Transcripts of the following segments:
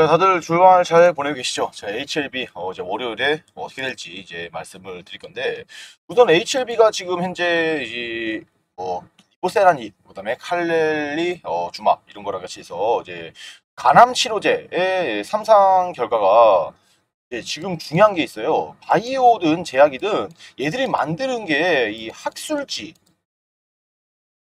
자, 다들 주말 잘 보내고 계시죠? 자, HLB 어, 이제 월요일에 어떻게 될지 이제 말씀을 드릴 건데 우선 HLB가 지금 현재 이 뭐, 이보세라니 그다음에 칼렐리 어, 주막 이런 거랑 같이 해서 이제 간암 치료제의 삼상 결과가 예, 지금 중요한 게 있어요. 바이오든 제약이든 얘들이 만드는 게 이 학술지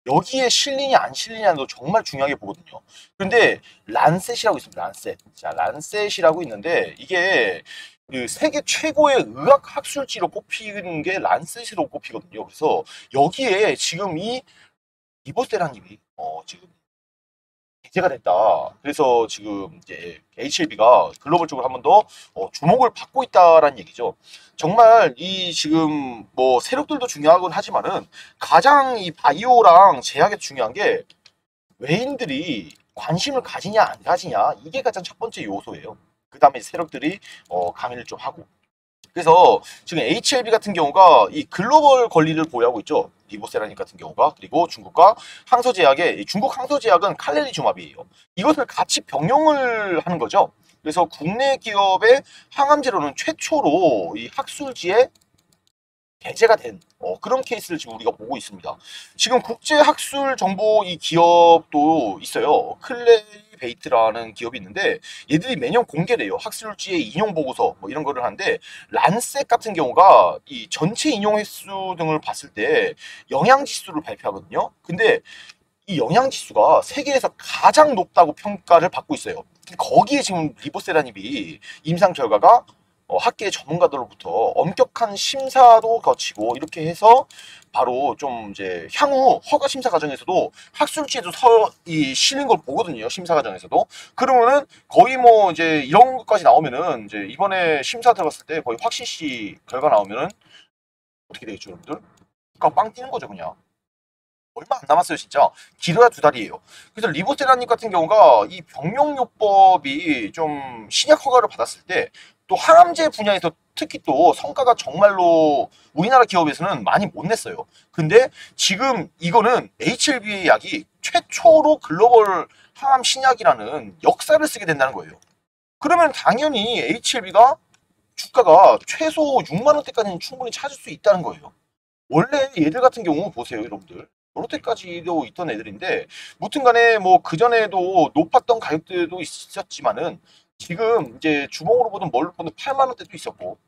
여기에 실리냐 안 실리냐도 정말 중요하게 보거든요. 근데 란셋이라고 있습니다. 란셋. 자, 란셋이라고 있는데 이게 그 세계 최고의 의학 학술지로 꼽히는 게 란셋으로 꼽히거든요. 그래서 여기에 지금 이 이보세라님이 어, 지금 기재가 됐다. 그래서 지금 이제 HLB가 글로벌적으로 한 번더 어, 주목을 받고 있다라는 얘기죠. 정말 이 지금 뭐 세력들도 중요하긴 하지만은 가장 이 바이오랑 제약에 중요한 게 외인들이 관심을 가지냐 안 가지냐 이게 가장 첫 번째 요소예요. 그 다음에 세력들이 어, 강의를 좀 하고 그래서 지금 HLB 같은 경우가 이 글로벌 권리를 보유하고 있죠. 리보세라닉 같은 경우가 그리고 중국과 항소제약의 중국 항소제약은 칼렐리주마비예요. 이것을 같이 병용을 하는 거죠. 그래서 국내 기업의 항암제로는 최초로 이 학술지에 배제가 된 어, 그런 케이스를 지금 우리가 보고 있습니다. 지금 국제학술 정보 이 기업도 있어요. Clarivate라는 기업이 있는데 얘들이 매년 공개를 해요. 학술지의 인용 보고서 뭐 이런 거를 하는데 Lancet 같은 경우가 이 전체 인용 횟수 등을 봤을 때 영향 지수를 발표하거든요. 근데 이 영향 지수가 세계에서 가장 높다고 평가를 받고 있어요. 거기에 지금 리보세라닙이 임상 결과가 어, 학계 전문가들로부터 엄격한 심사도 거치고 이렇게 해서 바로 좀 이제 향후 허가 심사 과정에서도 학술지에도 서, 이 실린 걸 보거든요. 심사 과정에서도. 그러면은 거의 뭐 이제 이런 것까지 나오면은 이제 이번에 심사 들어갔을 때 거의 확실시 결과 나오면은 어떻게 되겠죠, 여러분들? 그러니까 빵 뛰는 거죠, 그냥. 얼마 안 남았어요, 진짜. 길어야 두 달이에요. 그래서 리보테라님 같은 경우가 이 병용요법이 좀 신약 허가를 받았을 때 또 항암제 분야에서 특히 또 성과가 정말로 우리나라 기업에서는 많이 못 냈어요. 근데 지금 이거는 HLB 약이 최초로 글로벌 항암 신약이라는 역사를 쓰게 된다는 거예요. 그러면 당연히 HLB가 주가가 최소 6만 원대까지는 충분히 찾을 수 있다는 거예요. 원래 얘들 같은 경우 보세요, 여러분들. 롯데까지도 있던 애들인데 무튼 간에 뭐 그전에도 높았던 가격들도 있었지만은 지금 이제 주먹으로 보든 뭘로 보든 8만 원대도 있었고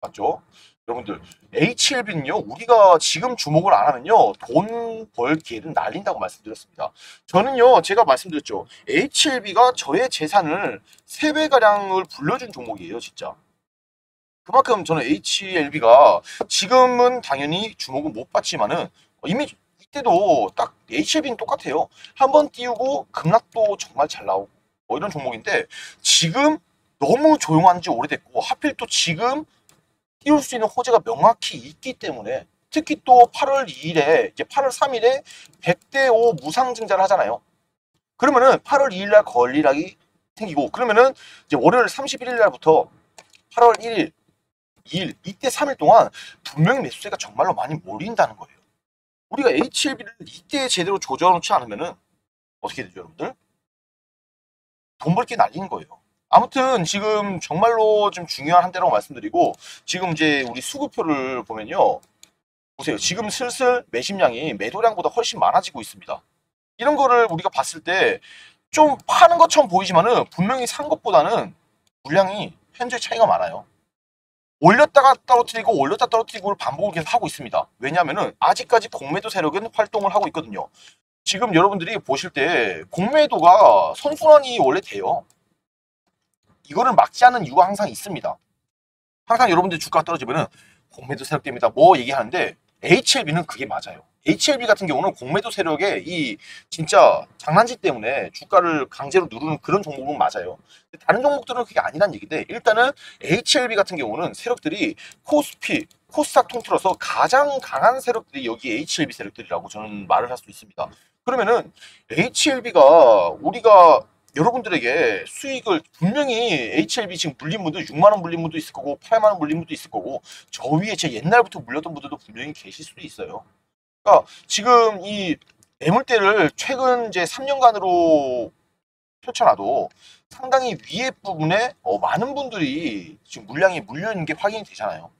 맞죠? 여러분들 HLB는요 우리가 지금 주목을 안 하면요 돈 벌 기회는 날린다고 말씀드렸습니다. 저는요 제가 말씀드렸죠 HLB가 저의 재산을 3배가량을 불려준 종목이에요 진짜. 그만큼 저는 HLB가 지금은 당연히 주목은 못 받지만은 이미 이때도 딱 HLB는 똑같아요. 한번 띄우고 급락도 정말 잘 나오고 뭐 이런 종목인데 지금 너무 조용한 지 오래됐고 하필 또 지금 띄울 수 있는 호재가 명확히 있기 때문에 특히 또 8월 2일에 이제 8월 3일에 100대 5 무상 증자를 하잖아요. 그러면은 8월 2일 날 권리락이 생기고 그러면은 이제 월요일 31일 날부터 8월 1일, 2일 이때 3일 동안 분명히 매수세가 정말로 많이 몰린다는 거예요. 우리가 HLB를 이때 제대로 조져놓지 않으면은 어떻게 되죠, 여러분들? 돈 벌기 날리는 거예요. 아무튼 지금 정말로 좀 중요한 한 대라고 말씀드리고 지금 이제 우리 수급표를 보면요. 보세요. 지금 슬슬 매심량이 매도량보다 훨씬 많아지고 있습니다. 이런 거를 우리가 봤을 때 좀 파는 것처럼 보이지만은 분명히 산 것보다는 물량이 현재 차이가 많아요. 올렸다가 떨어뜨리고 올렸다 떨어뜨리고를 반복을 계속 하고 있습니다. 왜냐하면은 아직까지 공매도 세력은 활동을 하고 있거든요. 지금 여러분들이 보실 때 공매도가 선순환이 원래 돼요. 이거를 막지 않는 이유가 항상 있습니다. 항상 여러분들 주가가 떨어지면은 공매도 세력 때입니다. 뭐 얘기하는데 HLB는 그게 맞아요. HLB 같은 경우는 공매도 세력의 이 진짜 장난질 때문에 주가를 강제로 누르는 그런 종목은 맞아요. 다른 종목들은 그게 아니란 얘기인데 일단은 HLB 같은 경우는 세력들이 코스피, 코스닥 통틀어서 가장 강한 세력들이 여기 HLB 세력들이라고 저는 말을 할 수 있습니다. 그러면은 HLB가 우리가 여러분들에게 수익을 분명히 HLB 지금 물린 분도 6만 원 물린 분도 있을 거고 8만 원 물린 분도 있을 거고 저 위에 제 옛날부터 물렸던 분들도 분명히 계실 수도 있어요. 그러니까 지금 이 매물대를 최근 이제 3년간으로 펼쳐놔도 상당히 위에 부분에 어, 많은 분들이 지금 물량이 물려 있는 게 확인이 되잖아요.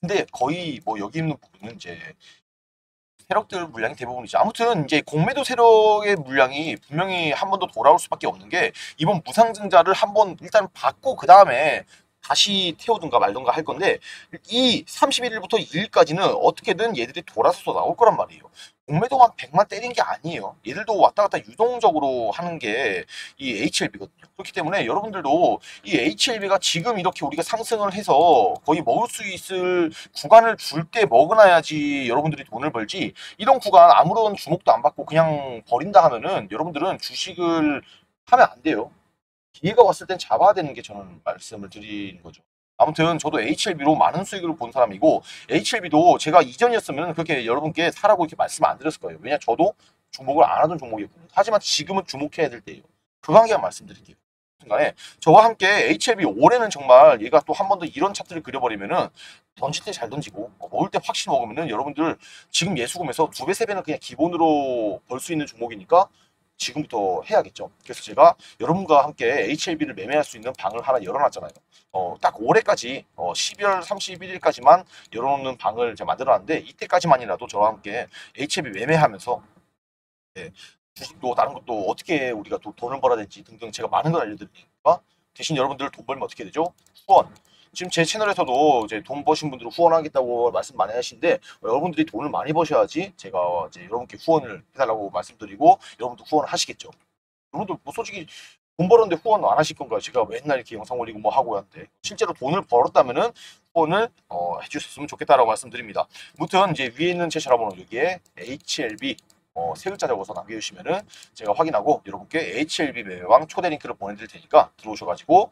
근데 거의 뭐 여기 있는 부분은 이제 세력들 물량이 대부분이죠. 아무튼 이제 공매도 세력의 물량이 분명히 한 번 더 돌아올 수밖에 없는 게 이번 무상증자를 한 번 일단 받고 그 다음에 다시 태우든가 말든가 할 건데 이 31일부터 2일까지는 어떻게든 얘들이 돌아서서 나올 거란 말이에요. 공매도만 100만 때린 게 아니에요. 얘들도 왔다 갔다 유동적으로 하는 게 이 HLB거든요. 그렇기 때문에 여러분들도 이 HLB가 지금 이렇게 우리가 상승을 해서 거의 먹을 수 있을 구간을 줄 때 먹어놔야지 여러분들이 돈을 벌지 이런 구간 아무런 주목도 안 받고 그냥 버린다 하면은 여러분들은 주식을 하면 안 돼요. 기회가 왔을 땐 잡아야 되는 게 저는 말씀을 드리는 거죠. 아무튼 저도 HLB로 많은 수익을 본 사람이고 HLB도 제가 이전이었으면 그렇게 여러분께 사라고 이렇게 말씀 안 드렸을 거예요. 왜냐 저도 주목을 안 하던 종목이었거든요. 하지만 지금은 주목해야 될 때예요. 그 관계만 말씀드릴게요. 순간에 저와 함께 HLB 올해는 정말 얘가 또 한 번 더 이런 차트를 그려버리면은 던질 때 잘 던지고 어, 먹을 때 확실히 먹으면은 여러분들 지금 예수금에서 두 배, 세 배는 그냥 기본으로 벌 수 있는 종목이니까 지금부터 해야겠죠. 그래서 제가 여러분과 함께 HLB를 매매할 수 있는 방을 하나 열어놨잖아요. 어, 딱 올해까지 어, 12월 31일까지만 열어놓는 방을 제가 만들어놨는데 이때까지만이라도 저와 함께 HLB 매매하면서 네, 주식도 다른 것도 어떻게 우리가 또 돈을 벌어야 될지 등등 제가 많은 걸 알려드리니까 대신 여러분들 돈 벌면 어떻게 되죠? 후원 지금 제 채널에서도 이제 돈 버신 분들을 후원하겠다고 말씀 많이 하시는데 여러분들이 돈을 많이 버셔야지 제가 이제 여러분께 후원을 해달라고 말씀드리고 여러분도 후원을 하시겠죠. 여러분들 뭐 솔직히 돈 벌었는데 후원 안 하실 건가요? 제가 맨날 이렇게 영상 올리고 뭐 하고 하는데 실제로 돈을 벌었다면은 후원을 어, 해주셨으면 좋겠다라고 말씀드립니다. 무튼 이제 위에 있는 제 전화번호 여기에 HLB 어, 세 글자 적어서 남겨주시면은 제가 확인하고 여러분께 HLB 매매왕 초대 링크를 보내드릴 테니까 들어오셔가지고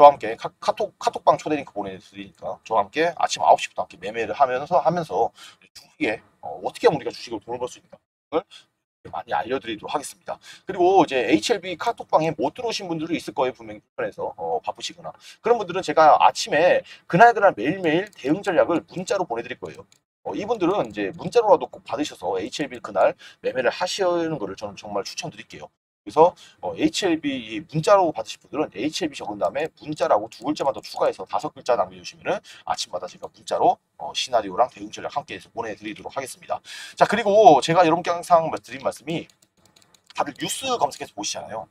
저와 함께 카, 카톡, 카톡방 초대 링크 보내드리니까 저와 함께 아침 9시부터 함께 매매를 하면서 하면서 주식에 어, 떻게 하면 우리가 주식을 돈을 벌 수 있는가 를 많이 알려드리도록 하겠습니다. 그리고 이제 HLB 카톡방에 못 들어오신 분들도 있을 거예요. 분명히 불편해서 어, 바쁘시거나 그런 분들은 제가 아침에 그날 그날 매일매일 대응 전략을 문자로 보내드릴 거예요. 어, 이분들은 이제 문자로라도 꼭 받으셔서 HLB 그날 매매를 하시는 거를 저는 정말 추천드릴게요. 그래서 어, HLB 문자로 받으실 분들은 HLB 적은 다음에 문자라고 두 글자만 더 추가해서 다섯 글자 남겨주시면은 아침마다 제가 문자로 어, 시나리오랑 대응 전략 함께 해서 보내드리도록 하겠습니다. 자 그리고 제가 여러분께 항상 드린 말씀이 다들 뉴스 검색해서 보시잖아요.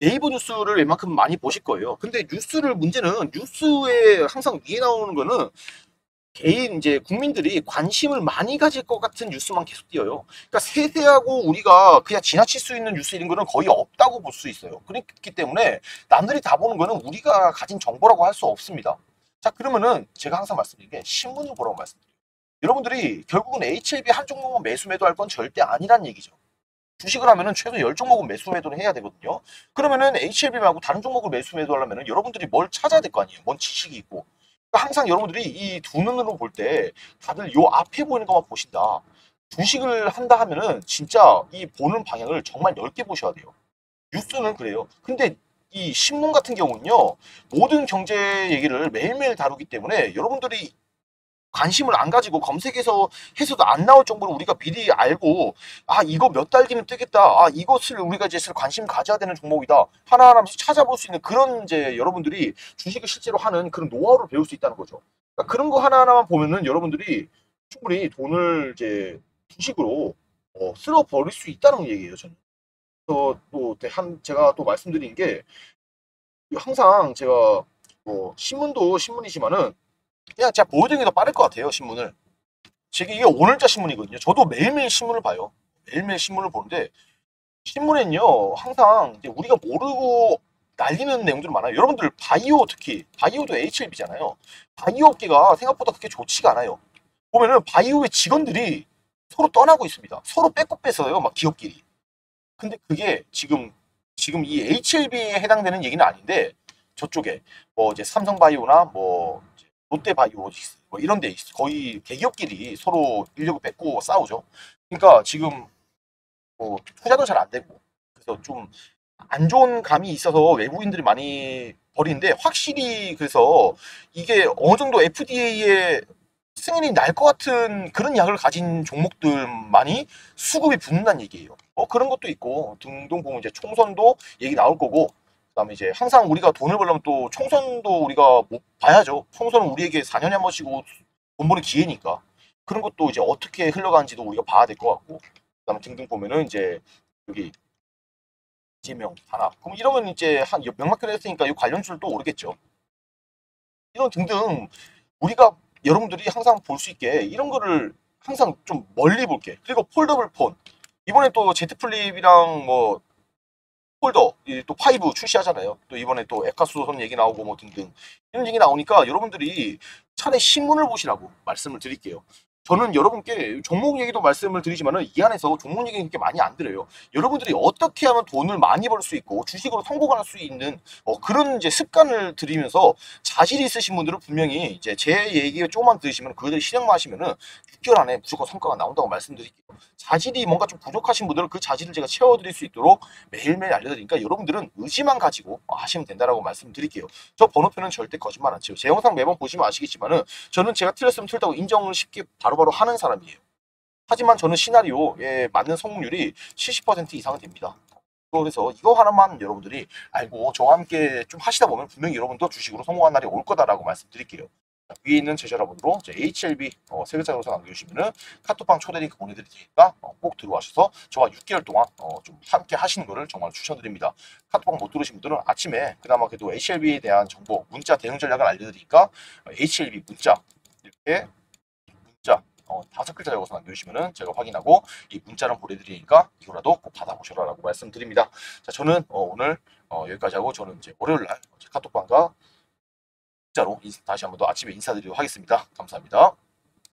네이버 뉴스를 웬만큼 많이 보실 거예요. 근데 뉴스를 문제는 뉴스에 항상 위에 나오는 거는 개인 이제 국민들이 관심을 많이 가질 것 같은 뉴스만 계속 띄어요. 그러니까 세세하고 우리가 그냥 지나칠 수 있는 뉴스 이런 거는 거의 없다고 볼 수 있어요. 그렇기 때문에 남들이 다 보는 거는 우리가 가진 정보라고 할 수 없습니다. 자 그러면은 제가 항상 말씀드린 게 신문을 보라고 말씀드려요. 여러분들이 결국은 HLB 한 종목만 매수 매도할 건 절대 아니란 얘기죠. 주식을 하면은 최소 10종목은 매수 매도를 해야 되거든요. 그러면은 HLB 말고 다른 종목을 매수 매도하려면은 여러분들이 뭘 찾아야 될 거 아니에요. 뭔 지식이 있고. 그러니까 항상 여러분들이 이 두 눈으로 볼 때 다들 요 앞에 보이는 것만 보신다. 주식을 한다 하면은 진짜 이 보는 방향을 정말 넓게 보셔야 돼요. 뉴스는 그래요. 근데 이 신문 같은 경우는요, 모든 경제 얘기를 매일매일 다루기 때문에 여러분들이 관심을 안 가지고 검색해서 해서도 안 나올 정도로 우리가 미리 알고 아 이거 몇 달 뒤면 뜨겠다. 아 이것을 우리가 이제 관심 가져야 되는 종목이다. 하나하나 찾아볼 수 있는 그런 이제 여러분들이 주식을 실제로 하는 그런 노하우를 배울 수 있다는 거죠. 그러니까 그런 거 하나하나만 보면은 여러분들이 충분히 돈을 이제 주식으로 어, 쓸어 버릴 수 있다는 얘기예요 저는. 또한 제가 또 말씀드린 게 항상 제가 뭐 신문도 신문이지만은 그냥 제가 보여드리는 게 더 빠를 것 같아요 신문을. 제가 이게 오늘자 신문이거든요. 저도 매일매일 신문을 봐요. 매일매일 신문을 보는데 신문에는요 항상 우리가 모르고 날리는 내용들이 많아요. 여러분들 바이오 특히 바이오도 HLB잖아요. 바이오 업계가 생각보다 그렇게 좋지가 않아요. 보면은 바이오의 직원들이 서로 떠나고 있습니다. 서로 빼고 뺏어요 막 기업끼리. 근데 그게 지금 지금 이 HLB에 해당되는 얘기는 아닌데 저쪽에 뭐 이제 삼성바이오나 뭐 롯데바이오로직스 뭐 이런 데 거의 대기업끼리 서로 인력을 뺏고 싸우죠. 그러니까 지금 뭐 투자도 잘 안 되고 그래서 좀 안 좋은 감이 있어서 외국인들이 많이 버리는데 확실히 그래서 이게 어느 정도 FDA에 승인이 날 것 같은 그런 약을 가진 종목들만이 수급이 붙는다는 얘기예요. 어, 그런 것도 있고 등등 보면 이제 총선도 얘기 나올 거고 그다음에 이제 항상 우리가 돈을 벌려면 또 총선도 우리가 못 봐야죠. 총선은 우리에게 4년에 한 번씩 돈 버는 기회니까 그런 것도 이제 어떻게 흘러가는지도 우리가 봐야 될 것 같고 그다음에 등등 보면은 이제 여기 이재명 탄압 그럼 이러면 이제 한 명확하게 했으니까 이 관련주도 오르겠죠. 이런 등등 우리가 여러분들이 항상 볼 수 있게 이런 거를 항상 좀 멀리 볼게. 그리고 폴더블 폰. 이번에 또 Z Flip이랑 뭐 Fold 또 five 출시하잖아요. 또 이번에 또 에카수선 얘기 나오고 뭐 등등 이런 얘기 나오니까 여러분들이 차라리 신문을 보시라고 말씀을 드릴게요. 저는 여러분께 종목 얘기도 말씀을 드리지만은 이 안에서 종목 얘기는 그렇게 많이 안 드려요. 여러분들이 어떻게 하면 돈을 많이 벌 수 있고 주식으로 성공할 수 있는 어, 그런 이제 습관을 들이면서 자질이 있으신 분들은 분명히 이제 제 얘기 조금만 들으시면 그들 실행만 하시면은 6개월 안에 무조건 성과가 나온다고 말씀드릴게요. 자질이 뭔가 좀 부족하신 분들은 그 자질을 제가 채워드릴 수 있도록 매일매일 알려드리니까 여러분들은 의지만 가지고 하시면 된다라고 말씀드릴게요. 저 번호표는 절대 거짓말 안 치요. 제 영상 매번 보시면 아시겠지만은 저는 제가 틀렸으면 틀다고 인정을 쉽게 바로 바로 하는 사람이에요. 하지만 저는 시나리오에 맞는 성공률이 70% 이상은 됩니다. 그래서 이거 하나만 여러분들이 알고 저와 함께 좀 하시다 보면 분명히 여러분도 주식으로 성공한 날이 올 거다라고 말씀드릴게요. 위에 있는 제자라분으로 HLB 어, 세 글자로서 남겨주시면은 카톡방 초대 링크 보내드릴 테니까 어, 꼭 들어와셔서 저와 6개월 동안 어, 좀 함께 하시는 거를 정말 추천드립니다. 카톡방 못 들으신 분들은 아침에 그나마 그래도 HLB에 대한 정보, 문자 대응 전략을 알려드리니까 HLB 문자 이렇게 문자 어, 다섯 글자 적어서 남겨주시면은 제가 확인하고 이 문자를 보내드리니까 이거라도 꼭 받아보셔라라고 말씀드립니다. 자, 저는 어, 오늘 어, 여기까지 하고 저는 이제 월요일 날 카톡방과 문자로 다시 한번 더 아침에 인사드리도록 하겠습니다. 감사합니다.